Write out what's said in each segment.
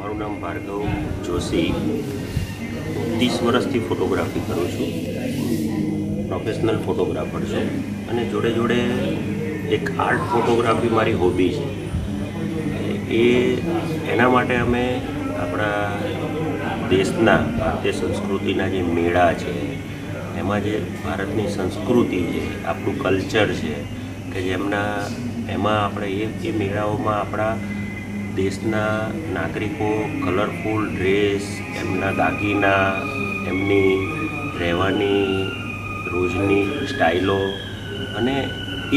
મારું નામ ભાર્ગવ જોશી. હું ત્રીસ વર્ષથી ફોટોગ્રાફી કરું છું. પ્રોફેશનલ ફોટોગ્રાફર છું. અને જોડે જોડે એક આર્ટ ફોટોગ્રાફી મારી હોબી છે. એ એના માટે અમે આપણા દેશના ભારતીય સંસ્કૃતિના જે મેળા છે, એમાં જે ભારતની સંસ્કૃતિ છે, આપણું કલ્ચર છે, કે જેમના, એમાં આપણે એ એ મેળાઓમાં આપણા દેશના નાગરિકો કલરફુલ ડ્રેસ એમના દાગીના, એમની રહેવાની રોજની સ્ટાઇલો અને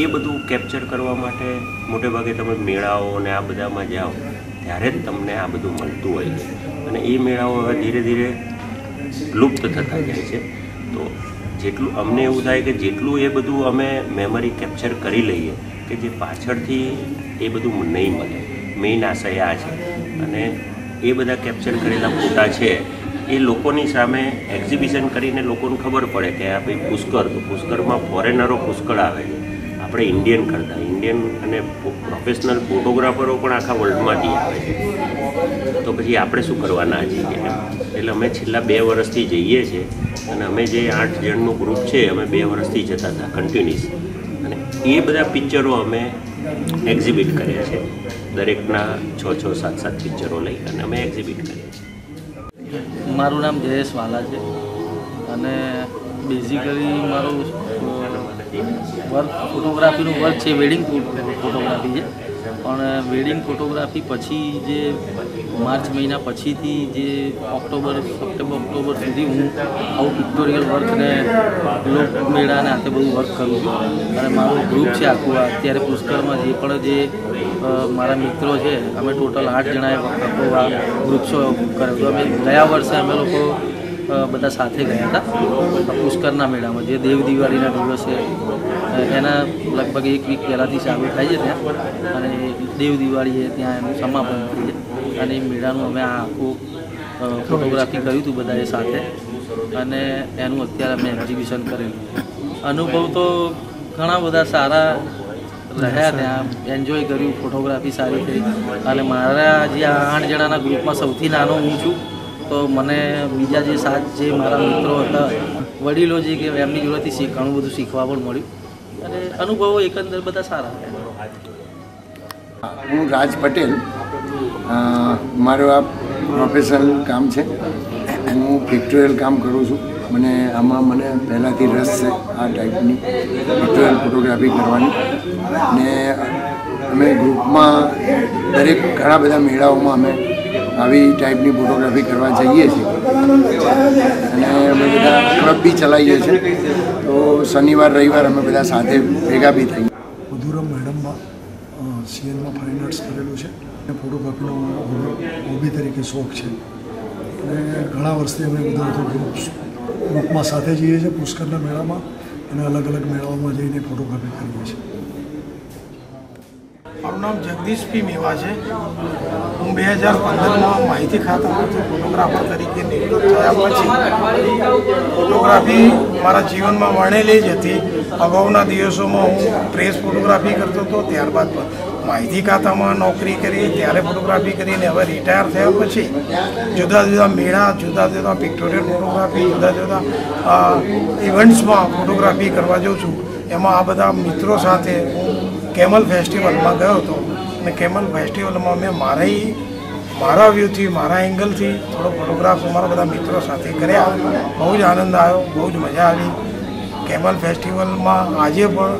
એ બધું કેપ્ચર કરવા માટે મોટે ભાગે તમે મેળાઓ અને આ બધામાં જાઓ, ત્યારે જ તમને આ બધું મળતું હોય છે. અને એ મેળાઓ હવે ધીરે ધીરે લુપ્ત થતા જાય છે. તો જેટલું, અમને એવું થાય કે જેટલું એ બધું અમે મેમરી કેપ્ચર કરી લઈએ, કે જે પાછળથી એ બધું નહીં મળે. મેઇન આશય છે. અને એ બધા કેપ્ચર કરેલા ફોટા છે, એ લોકોની સામે એક્ઝિબિશન કરીને લોકોને ખબર પડે કે આ ભાઈ પુષ્કર તો પુષ્કરમાં ફોરેનરો પુષ્કળ આવે છે. આપણે ઇન્ડિયન કરતાં, ઇન્ડિયન અને પ્રોફેશનલ ફોટોગ્રાફરો પણ આખા વર્લ્ડમાંથી આવે છે. તો પછી આપણે શું કરવાના છીએ એટલે અમે છેલ્લા બે વર્ષથી જઈએ છીએ અને અમે જે આઠ જણનું ગ્રુપ છે, અમે બે વર્ષથી જતા હતા કન્ટિન્યુઅસ અને એ બધા પિક્ચરો અમે એક્ઝિબિટ કરીએ છીએ. દરેકના છ છ સાત સાત પિક્ચરો લઈ અને અમે એક્ઝિબિટ કરીએ છીએ. મારું નામ જયેશ વાલા છે. અને બેઝિકલી મારું વર્ક ફોટોગ્રાફીનું વર્ક છે વેડિંગ ફોટોગ્રાફી છે. પણ વેડિંગ ફોટોગ્રાફી પછી જે માર્ચ મહિના પછીથી જે ઓક્ટોબર, સપ્ટેમ્બર, ઓક્ટોબર સુધી હું આવું પિક્ટોરિયલ વર્કને લોકમેળાને લોક તે બધું વર્ક કરું છું. અને મારું ગ્રુપ છે આખું અત્યારે પુષ્કરમાં જે પણ જે મારા મિત્રો છે, અમે ટોટલ આઠ જણાએ આ વૃક્ષો કર્યો અમે ગયા વર્ષે અમે લોકો બધા સાથે ગયા હતા. પુષ્કરના મેળામાં, જે દેવ દિવાળીના દિવસે એના લગભગ એક વીક પહેલાંથી ચાલુ થાય છે ત્યાં. અને દેવ દિવાળીએ ત્યાં એનું સમાપન થઈ અને એ મેળાનું અમે આખું ફોટોગ્રાફી કર્યું હતું બધાએ સાથે. અને એનું અત્યારે અમે એક્ઝિબિશન કરેલું અનુભવ તો ઘણા બધા સારા રહ્યા ત્યાં. એન્જોય કર્યું ફોટોગ્રાફી સારી થઈ. અને મારા જે આઠ જણાના ગ્રુપમાં સૌથી નાનો હું છું. તો મને બીજા જે સાત જે મારા મિત્રો હતા, વડીલો જે કે એમની જોડેથી ઘણું બધું શીખવા પણ મળ્યું. અને અનુભવો એકંદર બધા સારા. રહ્યા હું રાજ પટેલ. મારું આ પ્રોફેશનલ કામ છે. હું પિક્ટોરિયલ કામ કરું છું. મને આમાં મને પહેલાંથી રસ છે આ ટાઈપની પિક્ટોરિયલ ફોટોગ્રાફી કરવાની. ને અમે ગ્રુપમાં દરેક ઘણા બધા મેળાઓમાં અમે આવી ટાઈપની ફોટોગ્રાફી કરવા જઈએ છીએ. અને અમે બધા ક્લબ બી ચલાવીએ છીએ. તો શનિવાર, રવિવાર અમે બધા સાથે ભેગા બી થઈએ. મધુરમ મેડમમાં સીએનમાં ફાઇન આર્ટ્સ કરેલું છે. અને ફોટોગ્રાફીનો હોબી તરીકે શોખ છે. અને ઘણા વર્ષથી અમે બધા બધું ગ્રુપ ગ્રુપમાં સાથે જઈએ છીએ, પુષ્કરના મેળામાં અને અલગ અલગ મેળાઓમાં જઈને ફોટોગ્રાફી કરીએ છીએ. નામ જગદીશ પી મેવા છે. હું બે હજાર પંદરમાં માહિતી ખાતામાંથી ફોટોગ્રાફર તરીકે નિવૃત્ત થયા પછી ફોટોગ્રાફી મારા જીવનમાં વણેલી જ હતી. અગાઉના દિવસોમાં હું પ્રેસ ફોટોગ્રાફી કરતો હતો, ત્યારબાદ માહિતી ખાતામાં નોકરી કરી, ત્યારે ફોટોગ્રાફી કરીને હવે રિટાયર થયા પછી જુદા જુદા મેળા, જુદા જુદા પિક્ટોરિયલ ફોટોગ્રાફી જુદા જુદા ઇવેન્ટ્સમાં ફોટોગ્રાફી કરવા જાઉં છું. એમાં આ બધા મિત્રો સાથે હું કેમલ ફેસ્ટિવલમાં ગયો હતો. અને કેમલ ફેસ્ટિવલમાં મેં મારી મારા વ્યૂથી, મારા એંગલથી થોડો ફોટોગ્રાફ અમારા બધા મિત્રો સાથે કર્યા. બહુ જ આનંદ આવ્યો, બહુ જ મજા આવી. કેમલ ફેસ્ટિવલમાં આજે પણ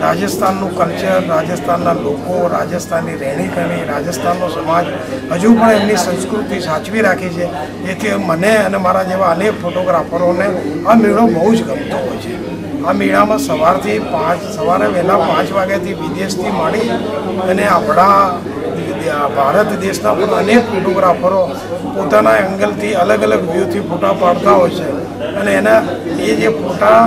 રાજસ્થાનનું કલ્ચર, રાજસ્થાનના લોકો, રાજસ્થાનની રહેણીકરણી રાજસ્થાનનો સમાજ હજુ પણ એમની સંસ્કૃતિ સાચવી રાખી છે. જેથી મને અને મારા જેવા અનેક ફોટોગ્રાફરોને આ મેળો બહુ જ ગમતો હોય છે. આ મેળામાં સવારથી પાંચ સવારે વહેલા પાંચ વાગ્યાથી વિદેશથી માંડી અને આપણા ભારત દેશના પણ અનેક ફોટોગ્રાફરો પોતાના એંગલથી અલગ અલગ વ્યૂથી ફોટા પાડતા હોય છે. અને એના એ જે ફોટા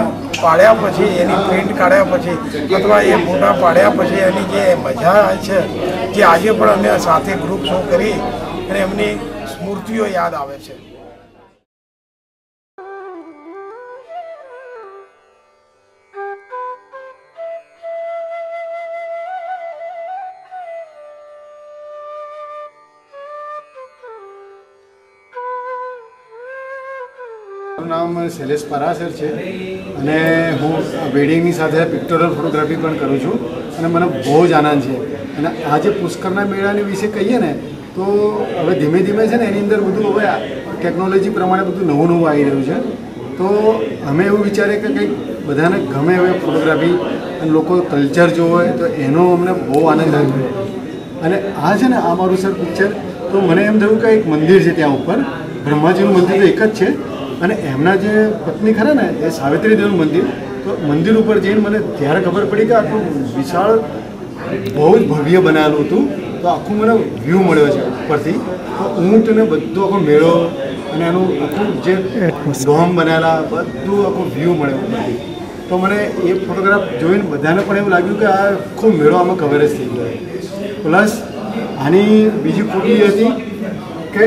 પાડ્યા પછી, એની પ્રિન્ટ કાઢ્યા પછી અથવા એ ફોટા પાડ્યા પછી એની જે મજા છે, જે આજે પણ અમે સાથે ગ્રુપ શો કરી અને એમની સ્મૃતિઓ યાદ આવે છે. શૈલેષ પરાસર છે. અને હું વેડિંગની સાથે પિક્ટોરલ ફોટોગ્રાફી પણ કરું છું. અને મને બહુ જ આનંદ છે. અને આજે પુષ્કરના મેળાની વિશે કહીએ ને, તો હવે ધીમે ધીમે છે ને એની અંદર બધું હવે ટેકનોલોજી પ્રમાણે બધું નવું નવું આવી રહ્યું છે. તો અમે એવું વિચારીએ કે કંઈક બધાને ગમે હવે ફોટોગ્રાફી અને લોકો કલ્ચર જોવે, તો એનો અમને બહુ આનંદ આવ્યો અને આ છે ને, આ મારું સર પિક્ચર તો મને એમ થયું કે એક મંદિર છે ત્યાં ઉપર. બ્રહ્માજીનું મંદિર તો એક જ છે. અને એમના જે પત્ની ખરા ને એ સાવિત્રી દેવનું મંદિર તો મંદિર ઉપર જઈને મને ત્યારે ખબર પડી કે આટલું વિશાળ બહુ જ ભવ્ય બનાવેલું હતું. તો આખું મને વ્યૂ મળ્યો છે ઉપરથી. તો ઊંટ ને બધો આખો મેળો અને એનું આખું જે ડોમ બનાવેલા બધું આખું વ્યૂ મળ્યો તો મને એ ફોટોગ્રાફ જોઈને બધાને પણ એવું લાગ્યું કે આ આખો મેળો આમાં કવરેજ જ થઈ ગયો પ્લસ આની બીજી ખૂબી એ હતી કે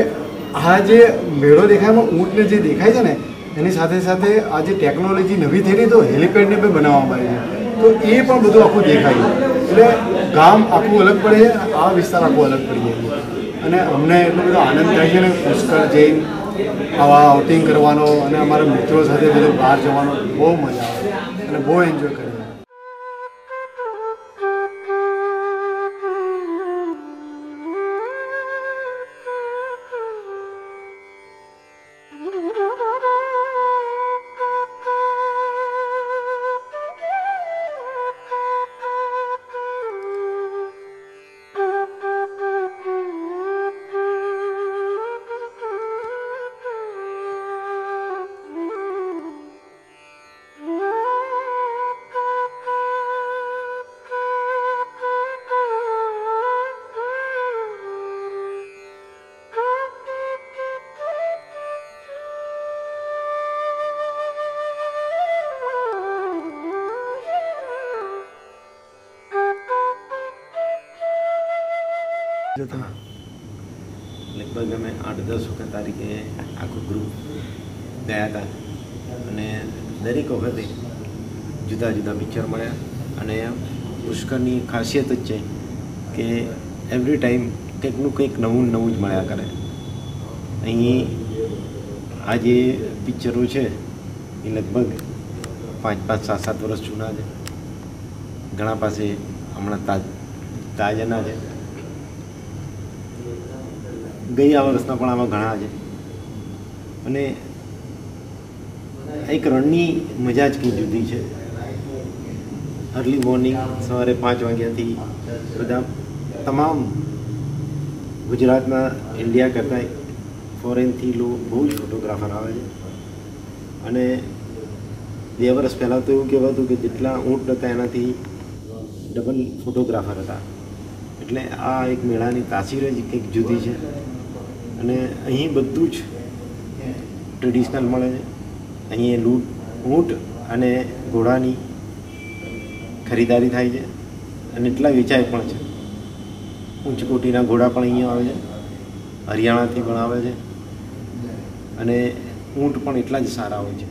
આ જે મેળો દેખાયમાં ઊંટને જે દેખાય છે ને, એની સાથે સાથે આ જે ટેકનોલોજી નવી થઈ રહી તો હેલિપેડને પણ બનાવવામાં આવી છે. તો એ પણ બધું આખું દેખાય એટલે ગામ આખું અલગ પડે છે આ વિસ્તાર આખો અલગ પડી જાય અને અમને એટલો બધો આનંદ થાય છે ને, પુષ્કળ જઈ આવા આઉટિંગ કરવાનો અને અમારા મિત્રો સાથે બધું બહાર જવાનો બહુ મજા આવે અને બહુ એન્જોય કરીએ લગભગ અમે આઠ દસ વખત તારીખે આખું ગ્રુપ ગયા હતા. અને દરેક વખતે જુદા જુદા પિક્ચર મળ્યા. અને પુષ્કરની ખાસિયત જ છે કે એવરી ટાઈમ કંઈકનું કંઈક નવું નવું જ મળ્યા કરે. અહીં આ જે પિક્ચરો છે, એ લગભગ પાંચ પાંચ, સાત સાત વર્ષ જૂના છે. ઘણા પાસે હમણાં તાજ, તાજાના છે. ગયા વર્ષના પણ આમાં ઘણા છે. અને એક રણની મજા જ કંઈ જુદી છે. અર્લી મોર્નિંગ સવારે પાંચ વાગ્યાથી બધા તમામ ગુજરાતના ઇન્ડિયા કરતાં ફોરેનથી લોકો બહુ જ ફોટોગ્રાફર આવે છે. અને બે વર્ષ પહેલાં તો એવું કહેવાતું કે જેટલા ઊંટ હતા એનાથી ડબલ ફોટોગ્રાફર હતા. એટલે આ એક મેળાની તાસીર જ કંઈક જુદી છે. અને અહીં બધું જ ટ્રેડિશનલ મળે છે. અહીં લૂંટ, ઊંટ અને ઘોડાની ખરીદારી થાય છે અને એટલા વેચાય પણ છે. ઉચ્ચ કોટીના ઘોડા પણ અહીંયા આવે છે. હરિયાણાથી પણ આવે છે. અને ઊંટ પણ એટલા જ સારા હોય છે.